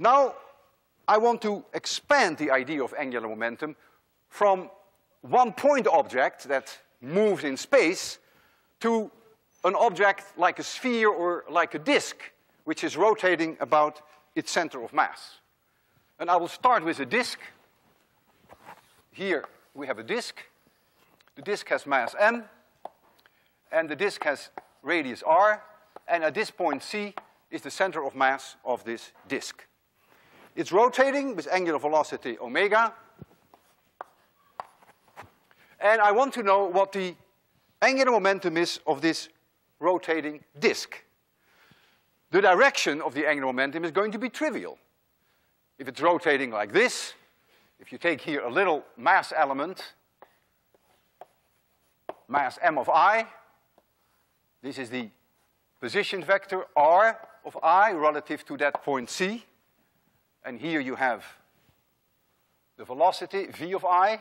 Now, I want to expand the idea of angular momentum from one point object that moves in space to an object like a sphere or like a disk, which is rotating about its center of mass. And I will start with a disk. Here we have a disk. The disk has mass m, and the disk has radius r, and at this point C is the center of mass of this disk. It's rotating with angular velocity omega, and I want to know what the angular momentum is of this rotating disk. The direction of the angular momentum is going to be trivial. If it's rotating like this, if you take here a little mass element, mass m of i, this is the position vector r of i relative to that point c. And here you have the velocity v of i.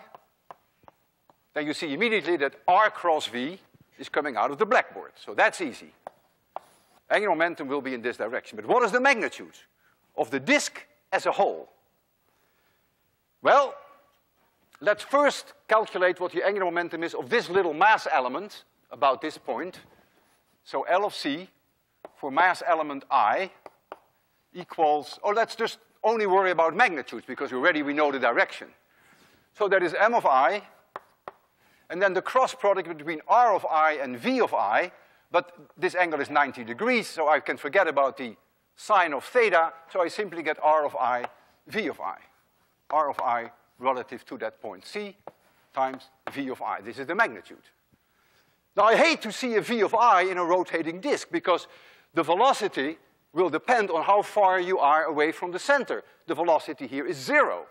Then you see immediately that r cross v is coming out of the blackboard. So that's easy. Angular momentum will be in this direction. But what is the magnitude of the disk as a whole? Well, let's first calculate what the angular momentum is of this little mass element about this point. So L of C for mass element I equals, oh, let's just only worry about magnitudes because already we know the direction. So that is M of I, and then the cross product between R of I and V of I, but this angle is 90 degrees, so I can forget about the sine of theta, so I simply get R of I, V of I. R of I relative to that point C times V of I. This is the magnitude. Now, I hate to see a V of I in a rotating disk because the velocity will depend on how far you are away from the center. The velocity here is zero.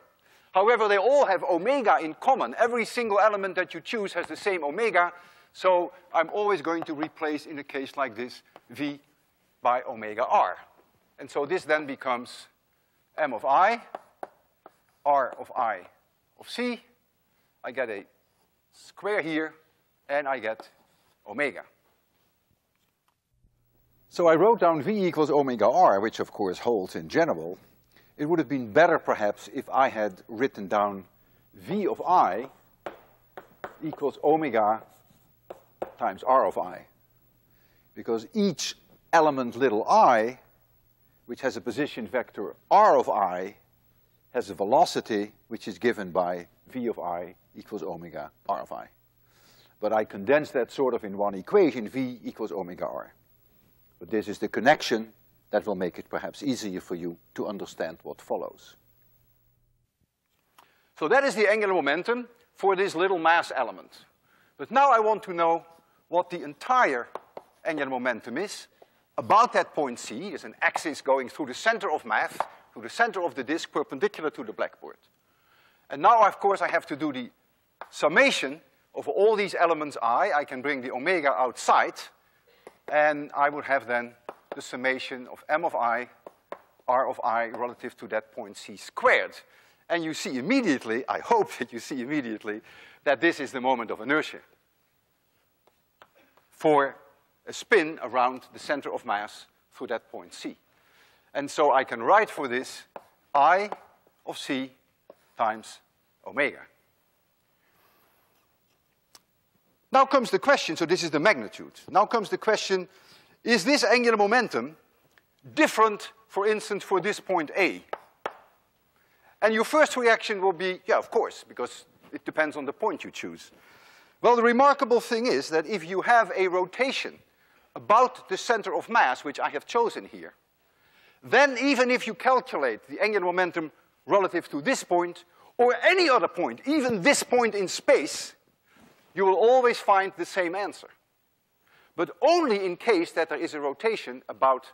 However, they all have omega in common. Every single element that you choose has the same omega, so I'm always going to replace, in a case like this, V by omega r. And so this then becomes m of i, r of i of c. I get a square here, and I get omega. So I wrote down V equals omega r, which of course holds in general. It would have been better perhaps if I had written down V of i equals omega times r of i. Because each element little i, which has a position vector r of i, has a velocity which is given by v of i equals omega r of i. But I condense that sort of in one equation, v equals omega r. But this is the connection that will make it perhaps easier for you to understand what follows. So that is the angular momentum for this little mass element. But now I want to know what the entire angular momentum is about that point C. There's an axis going through the center of mass, through the center of the disk, perpendicular to the blackboard. And now, of course, I have to do the summation of all these elements i. I can bring the omega outside, and I would have then the summation of m of i, r of i relative to that point c squared. And you see immediately, I hope that you see immediately, that this is the moment of inertia for a spin around the center of mass through that point C. And so I can write for this I of C times omega. Now comes the question, so this is the magnitude. Now comes the question, is this angular momentum different, for instance, for this point A? And your first reaction will be, yeah, of course, because it depends on the point you choose. Well, the remarkable thing is that if you have a rotation about the center of mass, which I have chosen here, then even if you calculate the angular momentum relative to this point, or any other point, even this point in space, you will always find the same answer. But only in case that there is a rotation about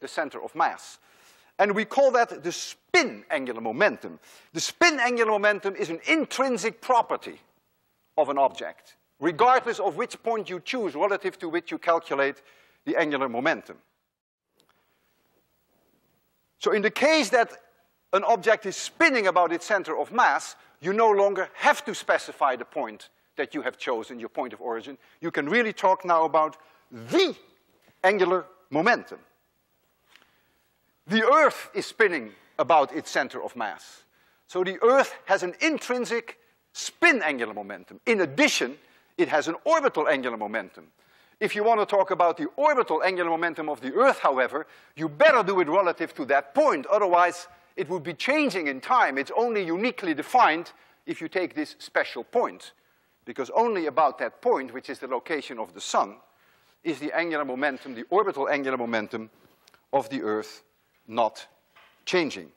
the center of mass. And we call that the spin angular momentum. The spin angular momentum is an intrinsic property of an object, regardless of which point you choose relative to which you calculate the angular momentum. So in the case that an object is spinning about its center of mass, you no longer have to specify the point that you have chosen, your point of origin. You can really talk now about the angular momentum. the Earth is spinning about its center of mass. So the Earth has an intrinsic spin angular momentum. In addition, it has an orbital angular momentum. If you want to talk about the orbital angular momentum of the Earth, however, you better do it relative to that point. Otherwise, it would be changing in time. It's only uniquely defined if you take this special point. Because only about that point, which is the location of the sun, is the angular momentum, the orbital angular momentum of the Earth not changing.